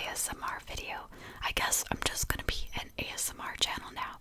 ASMR video. I guess I'm just gonna be an ASMR channel now.